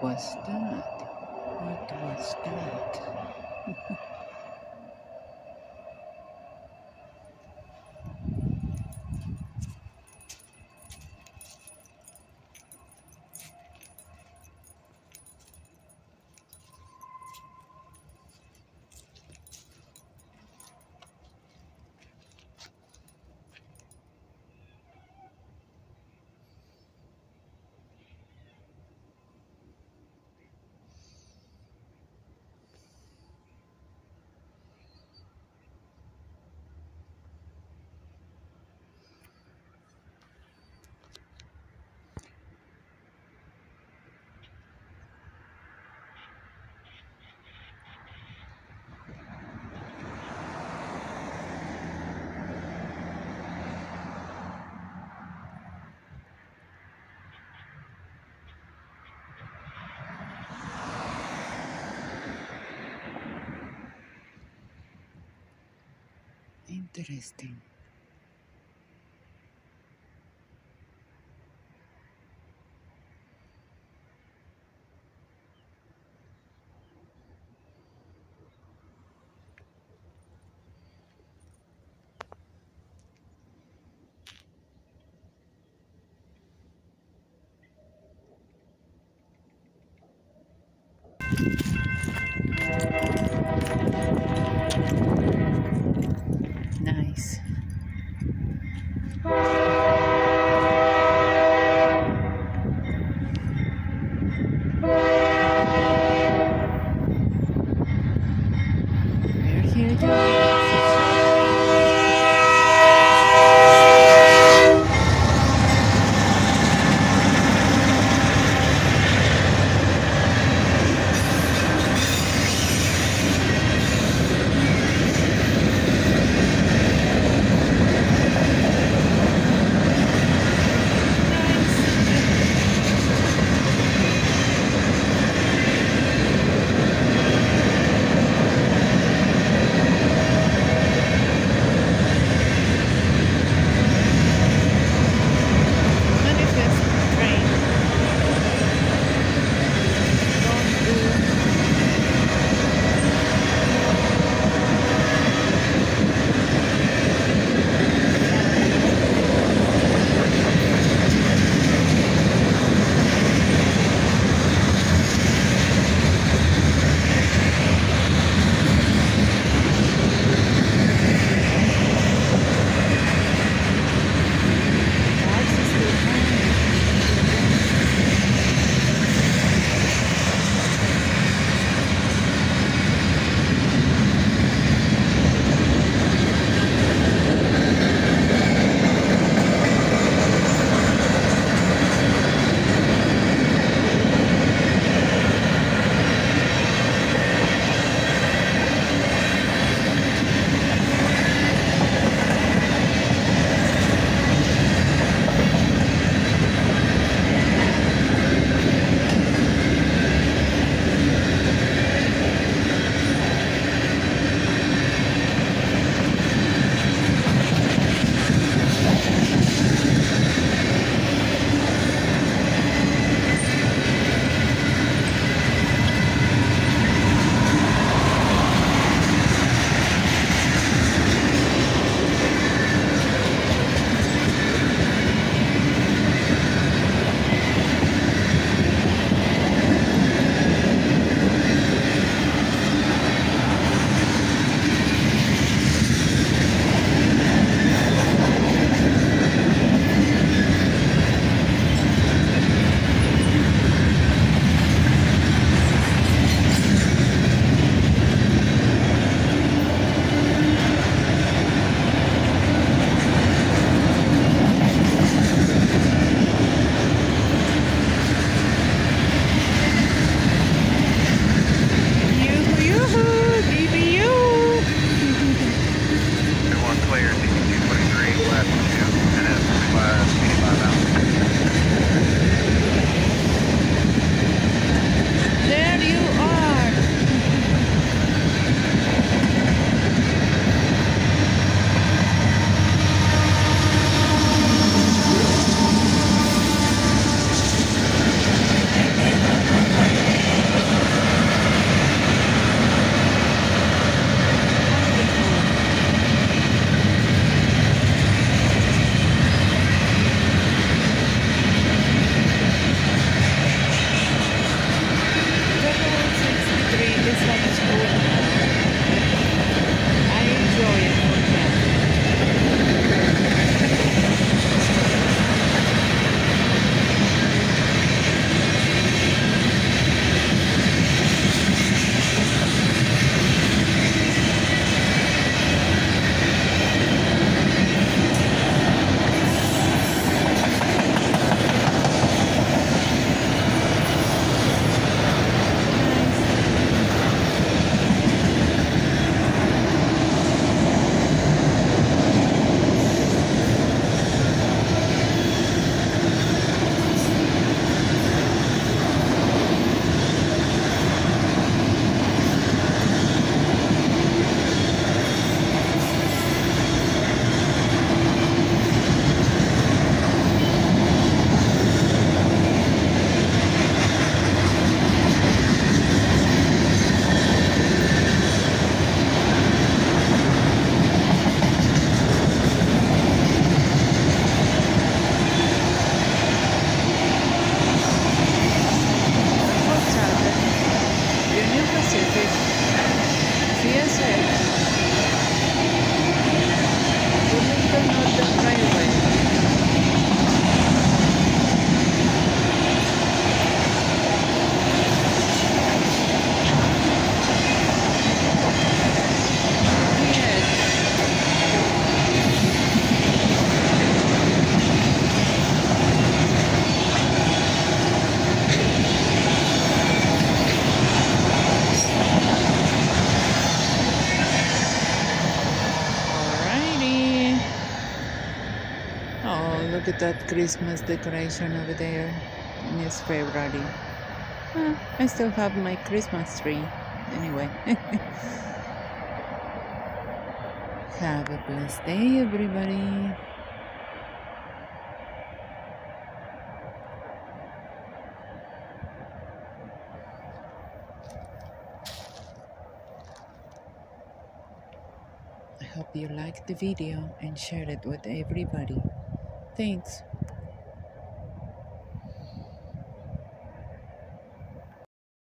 Was that? What was that? Interesting. We're Thank you. That Christmas decoration over there. And it's February. Uh, I still have my Christmas tree. Anyway. have a blessed day, everybody. I hope you liked the video and shared it with everybody. Thanks.